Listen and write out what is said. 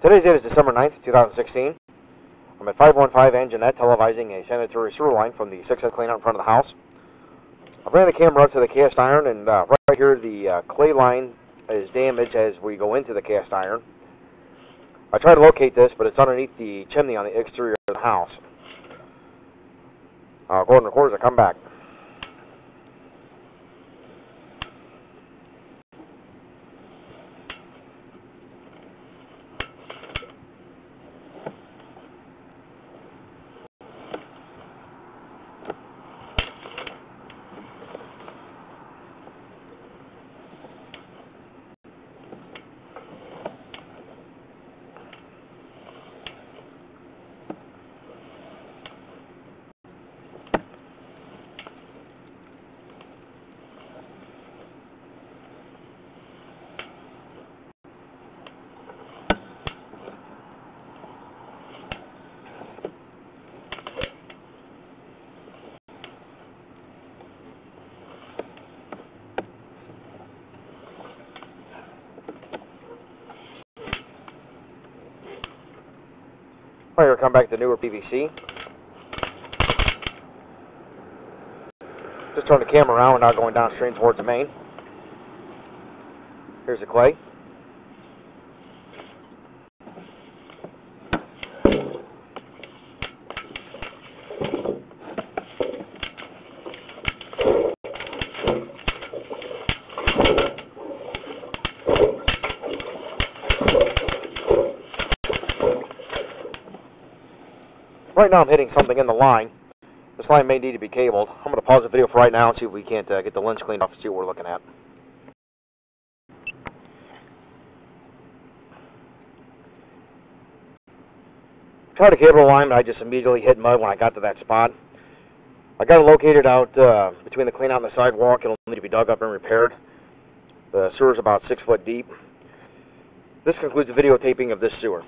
Today's date is December 9th, 2016. I'm at 515 Angenette televising a sanitary sewer line from the 6 head cleanout in front of the house. I ran the camera up to the cast iron and uh, right here the uh, clay line is damaged as we go into the cast iron. I tried to locate this, but it's underneath the chimney on the exterior of the house. Uh, go and record as I come back. Right here, come back to newer PVC. Just turn the camera around, we're now going downstream towards the main. Here's the clay. Right now I'm hitting something in the line. This line may need to be cabled. I'm going to pause the video for right now and see if we can't uh, get the lens cleaned off and see what we're looking at. Tried to cable the line, but I just immediately hit mud when I got to that spot. I got it located out uh, between the cleanout and the sidewalk. It'll need to be dug up and repaired. The sewer's about six foot deep. This concludes the videotaping of this sewer.